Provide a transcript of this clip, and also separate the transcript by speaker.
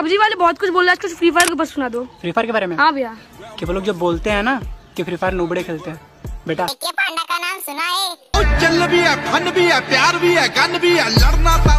Speaker 1: PUBG वाले बहुत कुछ बोल रहे हैं कुछ फ्री फायर के ऊपर सुना दो।
Speaker 2: फ्री फायर के बारे में?
Speaker 1: हाँ भैया।
Speaker 2: कि वो लोग जो बोलते हैं ना कि फ्री फायर नूबड़े खेलते हैं। बेटा।
Speaker 3: पांडा का नाम सुना है।
Speaker 4: चल भी है फन भी है प्यार भी है गन भी है लड़ना था